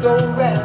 go round.